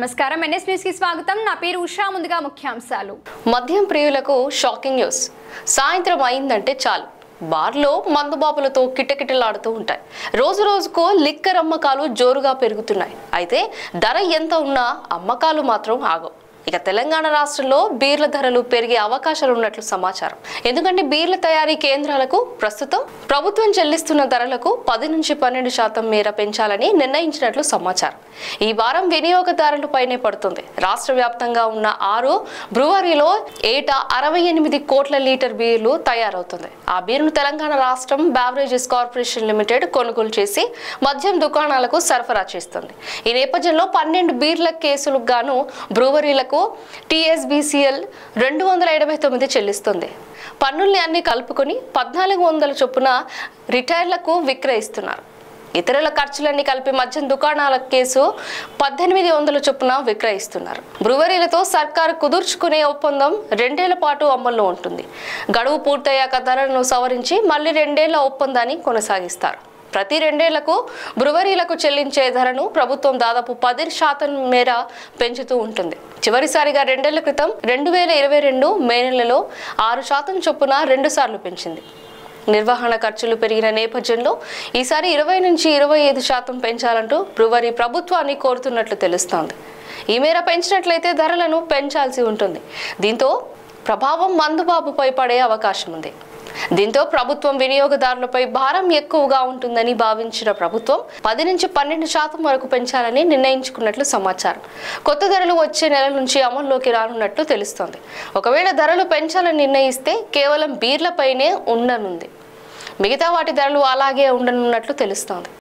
నమస్కారం. ఎన్ఎస్ న్యూస్కి స్వాగతం. నా పేరు ఉషా. ముందుగా ముఖ్యాంశాలు. మద్యం ప్రియులకు షాకింగ్ న్యూస్. సాయంత్రం అయిందంటే చాలు. బార్లో మందుబాబులతో కిటకిటలాడుతూ ఉంటాయి. రోజు రోజుకు లిక్కర్ అమ్మకాలు జోరుగా పెరుగుతున్నాయి. అయితే ధర ఎంత ఉన్నా అమ్మకాలు మాత్రం ఆగవు. ఇక తెలంగాణ రాష్ట్రంలో బీర్ల ధరలు పెరిగే అవకాశాలు ఉన్నట్లు సమాచారం. ఎందుకంటే బీర్ల తయారీ కేంద్రాలకు ప్రస్తుతం ప్రభుత్వం చెల్లిస్తున్న ధరలకు పది నుంచి పన్నెండు శాతం మేర పెంచాలని నిర్ణయించినట్లు సమాచారం. ఈ వారం వినియోగదారులపైనే పడుతుంది. రాష్ట్ర వ్యాప్తంగా ఉన్న ఆరు బ్రూవరీలో ఏటా అరవై ఎనిమిది కోట్ల లీటర్ బీర్లు తయారవుతుంది. ఆ బీరును తెలంగాణ రాష్ట్రం బ్యావరేజెస్ కార్పొరేషన్ లిమిటెడ్ కొనుగోలు చేసి మద్యం దుకాణాలకు సరఫరా చేస్తుంది. ఈ నేపథ్యంలో పన్నెండు బీర్ల కేసులకు గాను బ్రూవరీలకు టీఎస్బీసీఎల్ రెండు వందల ఎనభై తొమ్మిది చెల్లిస్తుంది. పన్నుల్ని అన్ని కలుపుకొని పద్నాలుగు వందల చొప్పున రిటైర్లకు విక్రయిస్తున్నారు. ఇతరుల ఖర్చులన్నీ కలిపి మద్యం దుకాణాల కేసు పద్దెనిమిది వందల చొప్పున విక్రయిస్తున్నారు. బ్రువరీలతో సర్కారు కుదుర్చుకునే ఒప్పందం రెండేళ్ళ పాటు అమల్లో ఉంటుంది. గడువు పూర్తయ్యాక ధరలను సవరించి మళ్ళీ రెండేళ్ళ ఒప్పందాన్ని కొనసాగిస్తారు. ప్రతి రెండేళ్ళకు బ్రువరీలకు చెల్లించే ధరను ప్రభుత్వం దాదాపు పది శాతం మేర పెంచుతూ ఉంటుంది. చివరిసారిగా రెండేళ్ళ క్రితం రెండు వేల ఇరవై రెండు మే నెలలో ఆరు శాతం చొప్పున రెండు సార్లు పెంచింది. నిర్వహణ ఖర్చులు పెరిగిన నేపథ్యంలో ఈసారి ఇరవై నుంచి ఇరవై ఐదు శాతం పెంచాలంటూ బ్రువరీ ప్రభుత్వాన్ని కోరుతున్నట్లు తెలుస్తోంది. ఈ మేర పెంచినట్లయితే ధరలను పెంచాల్సి ఉంటుంది. దీంతో ప్రభావం మందుబాబుపై పడే అవకాశం ఉంది దీంతో ప్రభుత్వం వినియోగదారులపై భారం ఎక్కువగా ఉంటుందని భావించిన ప్రభుత్వం పది నుంచి పన్నెండు శాతం వరకు పెంచాలని నిర్ణయించుకున్నట్లు సమాచారం. కొత్త ధరలు వచ్చే నెల నుంచి అమల్లోకి రానున్నట్లు తెలుస్తోంది. ఒకవేళ ధరలు పెంచాలని నిర్ణయిస్తే కేవలం బీర్లపైనే ఉండనుంది. మిగతా వాటి ధరలు అలాగే ఉండనున్నట్లు తెలుస్తోంది.